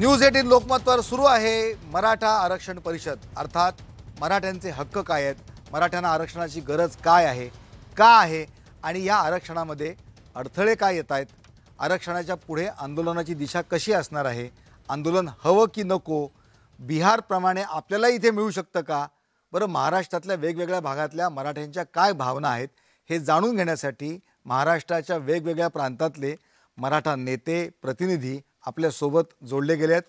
News eighteen लोकमतवर सुरू आहे मराठा आरक्षण परिषद. अर्थात मराठ्यांचे हक्क काय आहेत? मराठ्यांना आरक्षणाची गरज काय आहे? का आहे? आणि या आरक्षणामध्ये अडथळे काय येत आहेत? आरक्षणाच्या पुढे आंदोलनाची दिशा कशी असणार आहे? आंदोलन हवं की नको? बिहारप्रमाणे आपल्याला इथे मिळू शकतं का? बरं महाराष्ट्रातल्या वेगवेगळ्या भागातल्या मराठ्यांच्या काय भावना आहेत हे जाणून घेण्यासाठी महाराष्ट्राच्या वेगवेगळ्या प्रांतातले मराठा नेते प्रतिनिधी आपल्यासोबत जोडले गेले आहेत.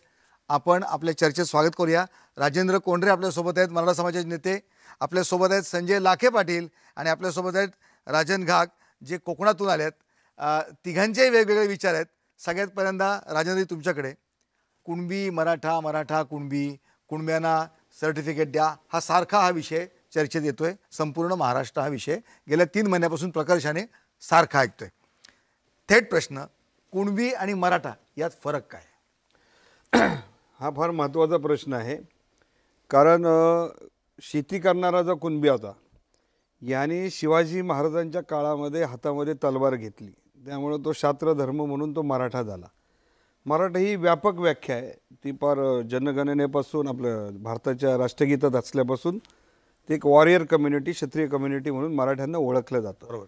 आपण आपल्या चर्चेत स्वागत करूया. राजेंद्र कोंडरे आपल्यासोबत आहेत मराठा समाजाचे नेते. आपल्यासोबत आहेत संजय लाखे पाटील आणि आपल्यासोबत आहेत राजन घाग जे कोकणातून आले आहेत. तिघांचेही वेगवेगळे विचार आहेत. सगळ्यात पहिल्यांदा राजेंद्र तुमच्याकडे. कुणबी मराठा मराठा कुणबी कुणब्यांना सर्टिफिकेट द्या. हा सारखा हा विषय चर्चेत येतो आहे संपूर्ण महाराष्ट्र हा विषय गेल्या तीन महिन्यापासून प्रकर्षाने सारखा ऐकतो आहे थेट प्रश्न कुणबी आणि मराठा यात फरक काय? हा फार महत्त्वाचा प्रश्न आहे. कारण शेती करणारा जो कुणबी होता याने शिवाजी महाराजांच्या काळामध्ये हातामध्ये तलवार घेतली. त्यामुळं तो शास्त्र धर्म म्हणून तो मराठा झाला. मराठा ही व्यापक व्याख्या आहे. ती फार जनगणनेपासून आपलं भारताच्या राष्ट्रगीतात असल्यापासून ते एक वॉरियर कम्युनिटी क्षत्रिय कम्युनिटी म्हणून मराठ्यांना ओळखलं जातं. बरोबर.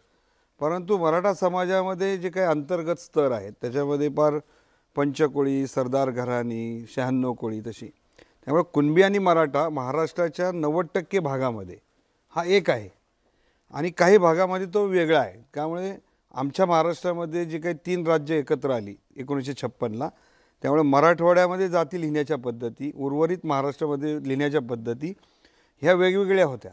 परंतु मराठा समाजामध्ये जे काही अंतर्गत स्तर आहेत त्याच्यामध्ये फार पंचकोळी सरदार घराणी शहाण्णव कोळी तशी. त्यामुळे कुणबी आणि मराठा महाराष्ट्राच्या नव्वद टक्के भागामध्ये हा एक आहे. आणि काही भागामध्ये तो वेगळा आहे. त्यामुळे आमच्या महाराष्ट्रामध्ये जी काही तीन राज्य एकत्र आली एकोणीसशे छप्पनला त्यामुळे मराठवाड्यामध्ये जाती लिहिण्याच्या पद्धती उर्वरित महाराष्ट्रामध्ये लिहिण्याच्या पद्धती ह्या वेगवेगळ्या होत्या.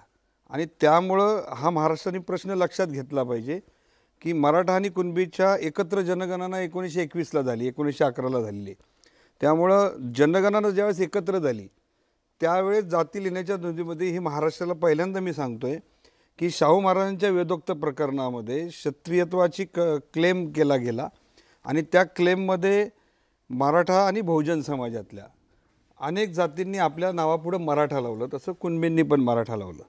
आणि त्यामुळं हा महाराष्ट्राने प्रश्न लक्षात घेतला पाहिजे. की मराठा आणि कुणबीच्या एकत्र जनगणना एकोणीसशे एकवीसला झाली एकोणीसशे अकराला झालेली. त्यामुळं जनगणना ज्यावेळेस एकत्र झाली त्यावेळेस जाती लिहिण्याच्या नोंदीमध्ये ही महाराष्ट्राला पहिल्यांदा मी सांगतो आहे की शाहू महाराजांच्या वेदोक्त प्रकरणामध्ये क्षत्रियत्वाची क क्लेम केला गेला आणि त्या क्लेममध्ये मराठा आणि बहुजन समाजातल्या अनेक जातींनी आपल्या नावापुढं मराठा लावलं तसं कुणबींनी पण मराठा लावलं.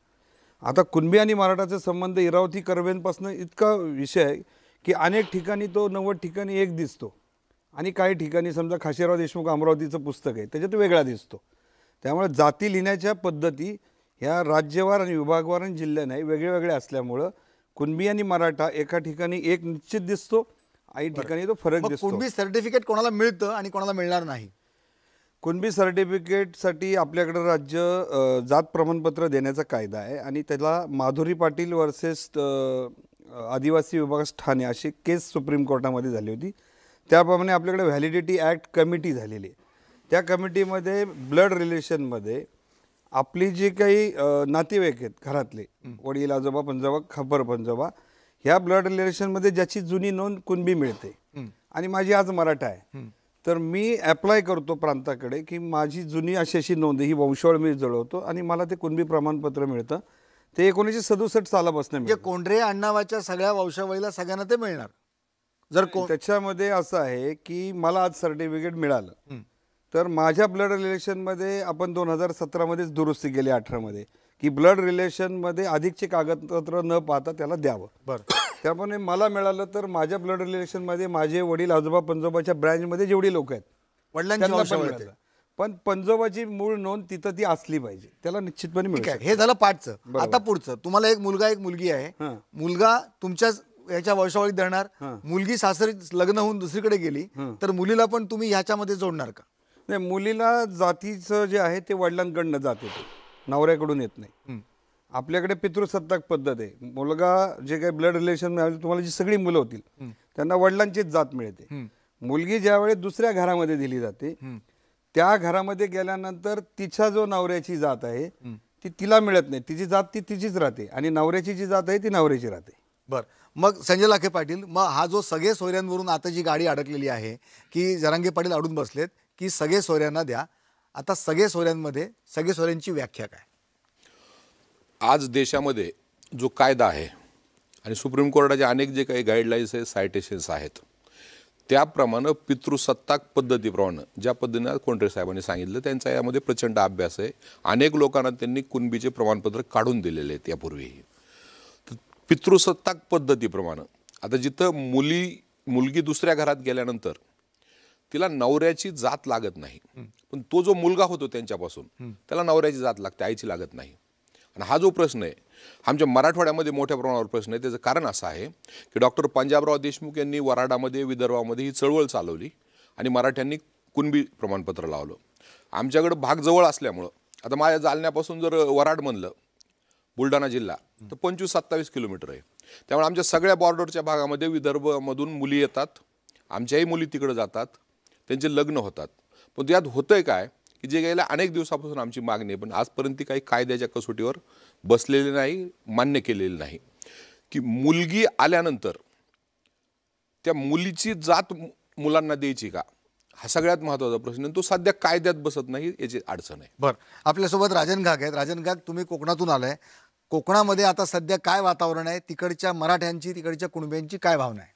आता कुणबी आणि मराठाचे संबंध इरावती कर्वेंपासून इतका विषय आहे की अनेक ठिकाणी तो नव्वद ठिकाणी एक दिसतो. आणि काही ठिकाणी समजा खाशीराव देशमुख अमरावतीचं पुस्तक आहे त्याच्यात वेगळा दिसतो. त्यामुळे जाती लिहिण्याच्या पद्धती ह्या राज्यवार आणि विभागवार आणि जिल्ह्या नाही वेगळ्या असल्यामुळं कुणबी आणि मराठा एका ठिकाणी एक निश्चित दिसतो काही ठिकाणी तो फरक दिसतो. कुणबी सर्टिफिकेट कोणाला मिळतं आणि कोणाला मिळणार नाही? कुणबी सर्टिफिकेटसाठी आपल्याकडं राज्य जात प्रमाणपत्र देण्याचा कायदा आहे आणि त्याला माधुरी पाटील वर्सेस आदिवासी विभाग ठाणे अशी केस सुप्रीम कोर्टामध्ये झाली होती. त्याप्रमाणे आपल्याकडे व्हॅलिडिटी ॲक्ट कमिटी झालेली आहे. त्या कमिटीमध्ये ब्लड रिलेशनमध्ये आपली जी काही नातेवाईक आहेत घरातले वडील आजोबा पंजोबा खबर पंजोबा ह्या ब्लड रिलेशनमध्ये ज्याची जुनी नोंद कुणबी मिळते. आणि माझी आज मराठा आहे. तर मी अप्लाय करतो प्रांताकडे की माझी जुनी अशी अशी नोंद ही वंशावळ मी जळवतो आणि मला ते कुणबी प्रमाणपत्र मिळतं. ते एकोणीसशे सदुसष्ट सालापासून म्हणजे कोंढरे अण्णावाच्या सगळ्या वंशावळीला सगळ्यांना ते मिळणार. जर त्याच्यामध्ये असं आहे की मला आज सर्टिफिकेट मिळालं. तर माझ्या ब्लड रिलेशनमध्ये आपण दोन हजार सतरामध्येच दुरुस्ती केली अठरामध्ये की ब्लड रिलेशनमध्ये अधिकचे कागदपत्र न पाहता त्याला द्यावं. बरं. त्याप्रमाणे मला मिळालं तर माझ्या ब्लड रिलेशनमध्ये माझे वडील आजोबा पंजोबाच्या ब्रँचमध्ये जेवढी लोक आहेत वडिलांची पण पंजोबाची मूळ नोंद तिथं ती असली पाहिजे. त्याला निश्चितपणे हे झालं पाठचं. आता पुढचं. तुम्हाला एक मुलगा एक मुलगी आहे. मुलगा तुमच्याच याच्या वंशावळीत धरणार. मुलगी सासरी लग्न होऊन दुसरीकडे गेली. तर मुलीला पण तुम्ही ह्याच्यामध्ये जोडणार का? नाही मुलीला जातीचं जे आहे ते वडिलांकडनं जात येते. नवऱ्याकडून येत नाही. आपल्याकडे पितृसत्ताक पद्धत आहे. मुलगा जे काही ब्लड रिलेशन तुम्हाला जी सगळी मुलं होतील त्यांना वडिलांचीच जात मिळते. मुलगी ज्यावेळेस दुसऱ्या घरामध्ये दिली जाते त्या घरामध्ये गेल्यानंतर तिच्या जो नवऱ्याची जात आहे ती तिला मिळत नाही. तिची जात ती तिचीच राहते आणि नवऱ्याची जी जात आहे ती नवऱ्याची राहते. बर. मग संजय लाखे पाटील मग हा जो सगळे सोयऱ्यांवरून आता जी गाडी अडकलेली आहे की जरांगे पाटील अडून बसलेत की सगळे सोयऱ्यांना द्या. आता सगळे सोयऱ्यांमध्ये सगळे सोयऱ्यांची व्याख्या काय? आज देशामध्ये जो कायदा आहे आणि सुप्रीम कोर्टाचे अनेक जे काही गाईडलाईन्स आहे सायटेशन्स आहेत त्याप्रमाणे पितृसत्ताक पद्धतीप्रमाणे ज्या पद्धतीने कोंढरे साहेबांनी सांगितलं त्यांचा यामध्ये प्रचंड अभ्यास आहे. अनेक लोकांना त्यांनी कुणबीचे प्रमाणपत्र काढून दिलेले आहेत यापूर्वीही तर पितृसत्ताक पद्धतीप्रमाणे आता जिथं मुली मुलगी दुसऱ्या घरात गेल्यानंतर तिला नवऱ्याची जात लागत नाही. पण तो जो मुलगा होतो त्यांच्यापासून त्याला नवऱ्याची जात लागते आईची लागत नाही. आणि हा जो प्रश्न आहे आमच्या मराठवाड्यामध्ये मोठ्या प्रमाणावर प्रश्न आहे. त्याचं कारण असं आहे की डॉक्टर पंजाबराव देशमुख यांनी वराडामध्ये विदर्भामध्ये ही चळवळ चालवली आणि मराठ्यांनी कुणबी प्रमाणपत्र लावलं. आमच्याकडं भाग जवळ असल्यामुळं आता माझ्या जालन्यापासून जर वराड म्हणलं बुलढाणा जिल्हा तर पंचवीस सत्तावीस किलोमीटर आहे. त्यामुळे आमच्या सगळ्या बॉर्डरच्या भागामध्ये विदर्भमधून मुली येतात आमच्याही मुली तिकडं जातात त्यांचे लग्न होतात. पण यात आहे काय की जे गेल्या अनेक दिवसापासून आमची मागणी आहे पण आजपर्यंत ती काही कायद्याच्या कसोटीवर बसलेली नाही मान्य केलेली नाही. की मुलगी आल्यानंतर त्या मुलीची जात मुलांना द्यायची का? हा सगळ्यात महत्त्वाचा प्रश्न. तो सध्या कायद्यात बसत नाही याची अडचण आहे. बरं. आपल्यासोबत राजन घाग आहेत. राजन घाग तुम्ही कोकणातून आलाय. कोकणामध्ये आता सध्या काय वातावरण आहे? तिकडच्या मराठ्यांची तिकडच्या कुणब्यांची काय भावना आहे?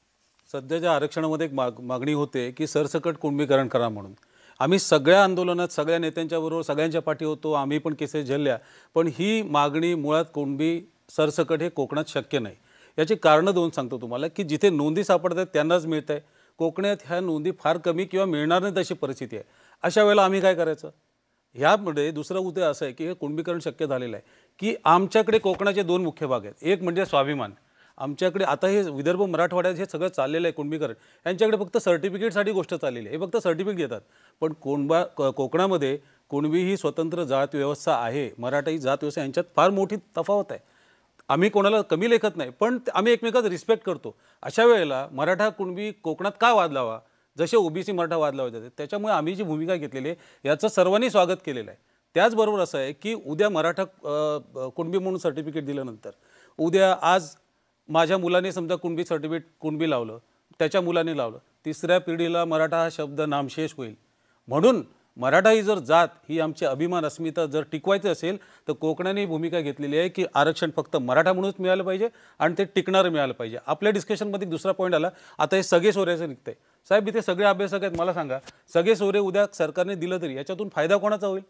सध्याच्या आरक्षणामध्ये एक माग मागणी होते की सरसकट कुणबीकरण करा म्हणून. आम्ही सगळ्या आंदोलनात सगळ्या नेत्यांच्या बरोबर सगळ्यांच्या पाठी होतो आम्ही पण केसेस झेलल्या पण ही मागणी मुळात कुणबी सरसकट हे कोकणात शक्य नाही. याची कारणं दोन सांगतो तुम्हाला की जिथे नोंदी सापडतात त्यांनाच मिळत आहे कोकणात ह्या नोंदी फार कमी किंवा मिळणार नाही तशी परिस्थिती आहे. अशा वेळेला आम्ही काय करायचं? ह्यामध्ये दुसरा उदय असं आहे की हे कुणबीकरण शक्य झालेलं आहे की आमच्याकडे कोकणाचे दोन मुख्य भाग आहेत. एक म्हणजे स्वाभिमान. आमच्याकडे आता हे विदर्भ मराठवाड्यात हे सगळं चाललेलं आहे कुणबीकरण यांच्याकडे फक्त सर्टिफिकेटसाठी गोष्ट चाललेली आहे. हे फक्त सर्टिफिकेट देतात. पण कोणबा क- कोकणामध्ये कुणबी ही स्वतंत्र जात व्यवस्था आहे. मराठा ही जात व्यवस्था यांच्यात फार मोठी तफावत आहे. आम्ही कोणाला कमी लेखत नाही पण आम्ही एकमेकात रिस्पेक्ट करतो. अशा वेळेला मराठा कुणबी कोकणात का वाद लावा? जसे ओबीसी मराठा वाद लावले जाते त्याच्यामुळे आम्ही जी भूमिका घेतलेली आहे याचं सर्वांनी स्वागत केलेलं आहे. त्याचबरोबर असं आहे की उद्या मराठा कुणबी म्हणून सर्टिफिकेट दिल्यानंतर उद्या आज माझ्या मुलाने समजा कुणबी सर्टिफिकेट कुणबी लावलं त्याच्या मुलाने लावलं तिसऱ्या पिढीला मराठा हा शब्द नामशेष होईल. म्हणून मराठा ही जर जात ही आमची अभिमान अस्मिता जर टिकवायची असेल तर कोकणाने भूमिका घेतलेली आहे की आरक्षण फक्त मराठा म्हणूनच मिळालं पाहिजे आणि ते टिकणारं मिळालं पाहिजे. आपल्या डिस्कशनमध्ये दुसरा पॉईंट आला. आता हे सगळे सोऱ्याचं निघतंय. साहेब इथे सगळे अभ्यासक आहेत मला सांगा. सगळे सोरे उद्या सरकारने दिलं तरी याच्यातून फायदा कोणाचा होईल?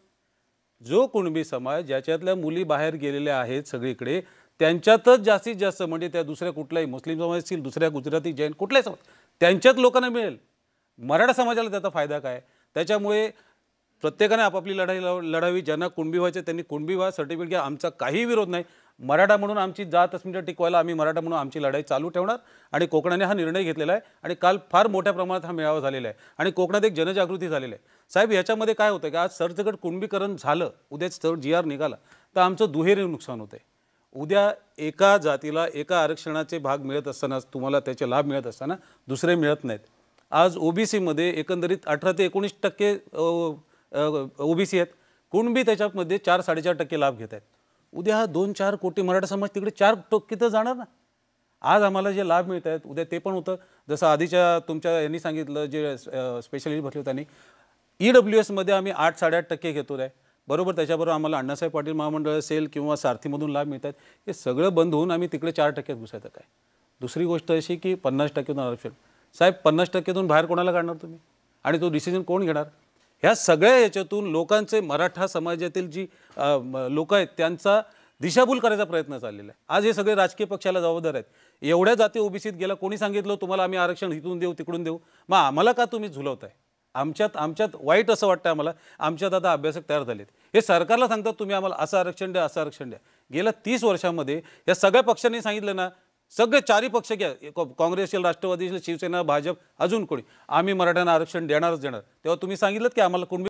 जो कुणबी समाज ज्याच्यातल्या मुली बाहेर गेलेल्या आहेत सगळीकडे त्यांच्यातच जास्तीत जास्त म्हणजे त्या दुसऱ्या कुठल्याही मुस्लिम समाज असतील दुसऱ्या गुजराती जैन कुठल्याही समाज त्यांच्यात लोकांना मिळेल. मराठा समाजाला त्याचा फायदा काय? त्याच्यामुळे प्रत्येकाने आपापली लढाई लाव- लढावी. ज्यांना कुणबी व्हायचे त्यांनी कुणबी व्हा. सर्टिफिकेट घ्या. आमचा काही विरोध नाही. मराठा म्हणून आमची जात अस्मिता टिकवायला आम्ही मराठा म्हणून आमची लढाई चालू ठेवणार. आणि कोकणाने हा निर्णय घेतलेला आहे. आणि काल फार मोठ्या प्रमाणात हा मेळावा झालेला आहे. आणि कोकणात एक जनजागृती झालेली आहे. साहेब याच्यामध्ये काय होतं की? आज सरसकट कुणबीकरण झालं. उद्याच सर जी आर निघाला तर आमचं दुहेरी नुकसान होतं आहे उद्या एका जातीला एका आरक्षणाचे भाग मिळत असताना तुम्हाला त्याचे लाभ मिळत असताना दुसरे मिळत नाहीत. आज ओबीसीमध्ये एकंदरीत अठरा ते एकोणीस टक्के ओबीसी आहेत. कुणबी त्याच्यामध्ये चार साडेचार टक्के लाभ घेत आहेत. उद्या हा दोन चार कोटी मराठा समाज तिकडे चार टक्के तर जाणार ना. आज आम्हाला जे लाभ मिळत आहेत उद्या ते पण होतं. जसं आधीच्या तुमच्या यांनी सांगितलं जे स्पेशलिस्ट भरले होते त्यांनी. ई डब्ल्यू एसमध्ये आम्ही आठ साडेआठ टक्के घेतो आहे बरोबर त्याच्याबरोबर आम्हाला अण्णासाहेब पाटील महामंडळ असेल किंवा सारथीमधून लाभ मिळत आहेत हे सगळं बंद होऊन आम्ही तिकडे चार टक्क्यात घुसायचं काय? दुसरी गोष्ट अशी की पन्नास टक्क्यातून आरक्षण. साहेब पन्नास टक्क्यातून बाहेर कोणाला काढणार तुम्ही? आणि तो डिसिजन कोण घेणार? ह्या सगळ्या याच्यातून लोकांचे मराठा समाजातील जी लोक आहेत त्यांचा दिशाभूल करायचा प्रयत्न चाललेला आहे. आज हे सगळे राजकीय पक्षाला जबाबदार आहेत. एवढ्या जाती ओबीसीत गेला कोणी सांगितलं तुम्हाला आम्ही आरक्षण इथून देऊ तिकडून देऊ. मग आम्हाला का तुम्ही झुलवताय? आमच्यात आमच्यात वाईट असं वाटतं आम्हाला. आमच्यात आता अभ्यासक तयार झालेत. हे सरकारला सांगतात तुम्ही आम्हाला असं आरक्षण द्या असं आरक्षण द्या. गेल्या तीस वर्षामध्ये या सगळ्या पक्षांनी सांगितलं ना सगळे चारही पक्ष घ्या. काँग्रेस असेल राष्ट्रवादी असेल शिवसेना भाजप अजून कोणी. आम्ही मराठ्यांना आरक्षण देणारच देणार. तेव्हा तुम्ही सांगितलं की आम्हाला कुणबी